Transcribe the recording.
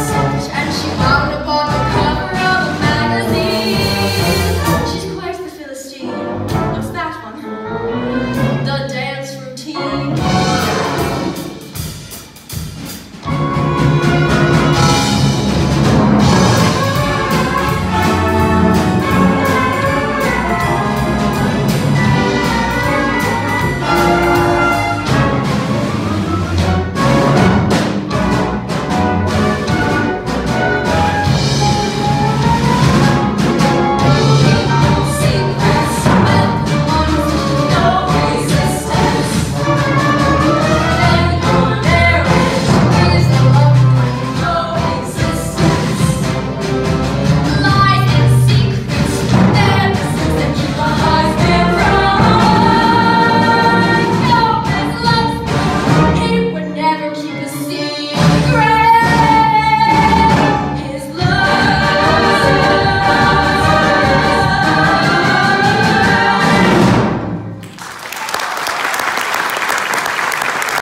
us.